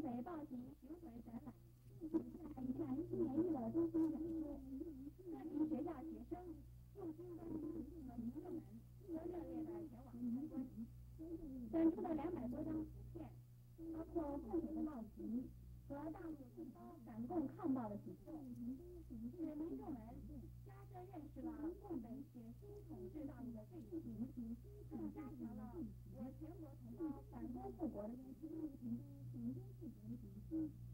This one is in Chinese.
北报及巡回展览，在一南青年娱乐中心展出，各级学校学生、驻京官和民众们都热烈的前往参观。展出的两百多张图片，包括共匪的报题和大陆同胞反共抗暴的举动，使民众们加深认识了共匪血腥统治大陆的罪行，更加强了我全国同胞反攻复国的决心。Mm-hmm.